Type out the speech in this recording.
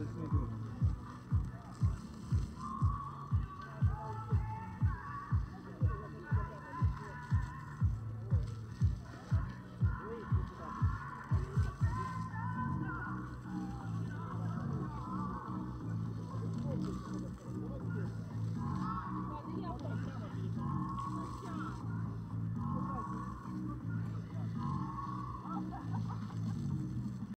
this neighborhood.